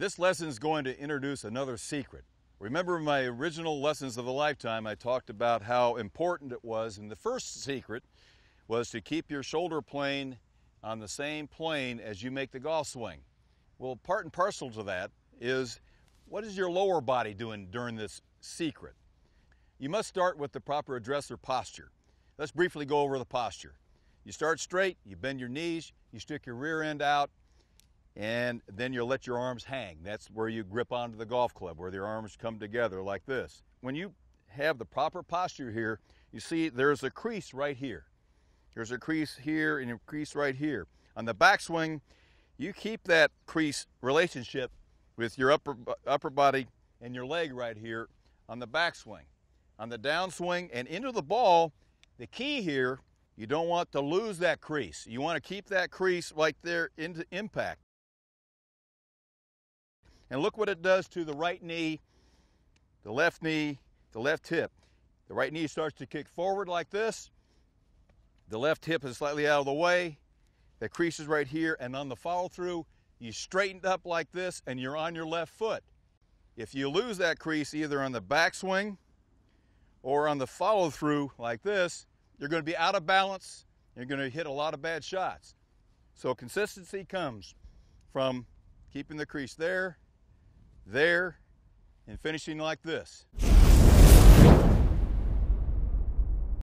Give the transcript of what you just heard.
This lesson is going to introduce another secret. Remember my original lessons of a lifetime, I talked about how important it was, and the first secret was to keep your shoulder plane on the same plane as you make the golf swing. Well, part and parcel to that is what is your lower body doing during this secret? You must start with the proper address or posture. Let's briefly go over the posture. You start straight, you bend your knees, you stick your rear end out, and then you'll let your arms hang. That's where you grip onto the golf club, where your arms come together like this. When you have the proper posture here, you see there's a crease right here. There's a crease here and a crease right here. On the backswing, you keep that crease relationship with your upper, upper body and your leg right here on the backswing. On the downswing and into the ball, the key here, you don't want to lose that crease. You want to keep that crease right there into impact. And look what it does to the right knee, the left knee, the left hip. The right knee starts to kick forward like this. The left hip is slightly out of the way. The crease is right here. And on the follow through, you straightened up like this and you're on your left foot. If you lose that crease either on the backswing or on the follow through like this, you're going to be out of balance. You're going to hit a lot of bad shots. So consistency comes from keeping the crease there, there, and finishing like this.